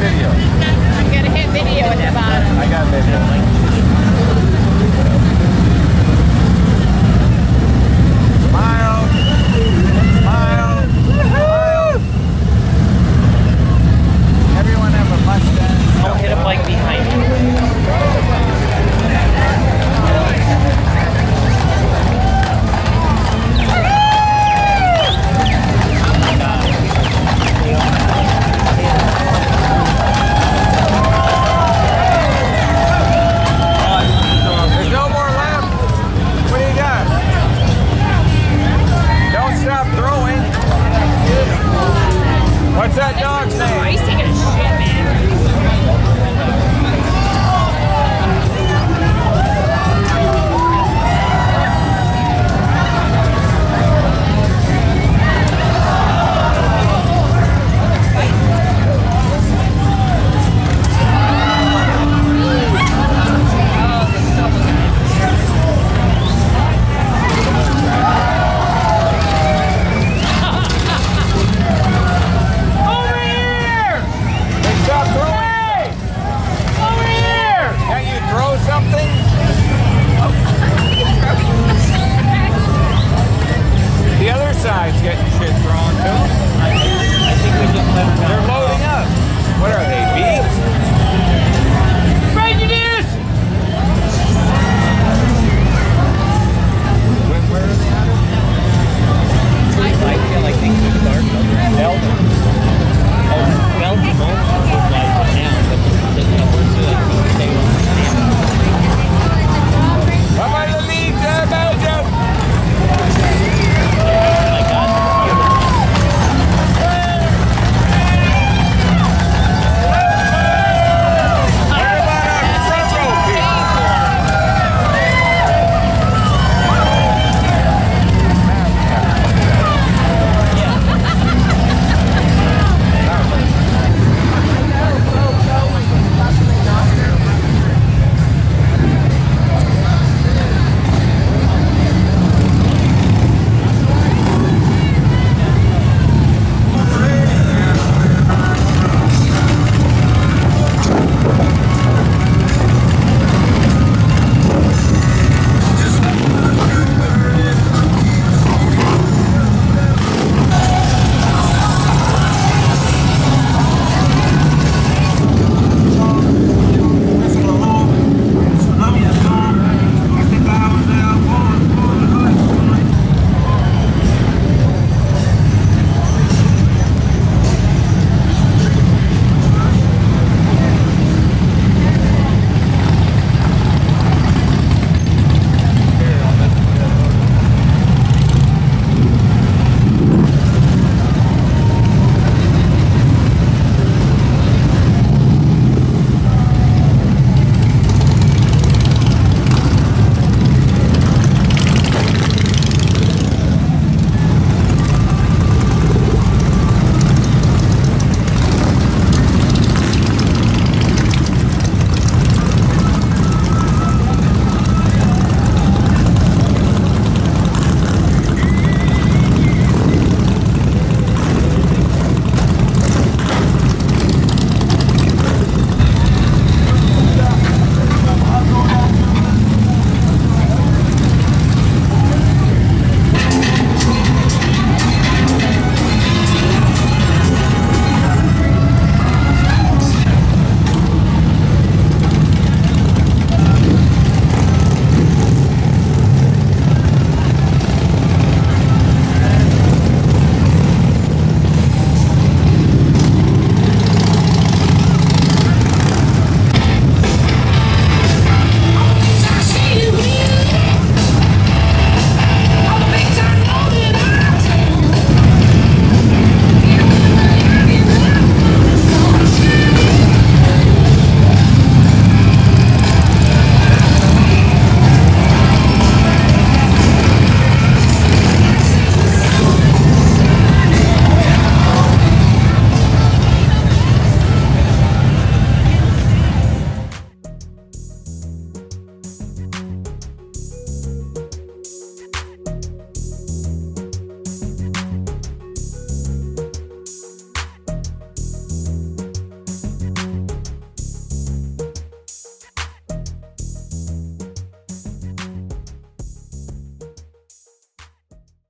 I'm gonna hit video at the bottom. I got video.